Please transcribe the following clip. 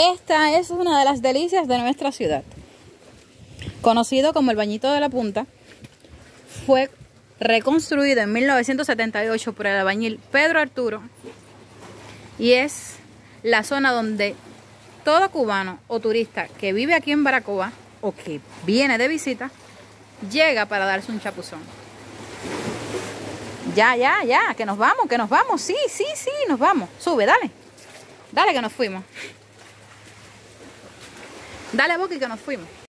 Esta es una de las delicias de nuestra ciudad. Conocido como el Bañito de la Punta, fue reconstruido en 1978 por el albañil Pedro Arturo y es la zona donde todo cubano o turista que vive aquí en Baracoa o que viene de visita llega para darse un chapuzón. Ya, ya, ya, que nos vamos, que nos vamos. Sí, sí, sí, nos vamos. Sube, dale. Dale que nos fuimos. Dale, Boqui, que nos fuimos.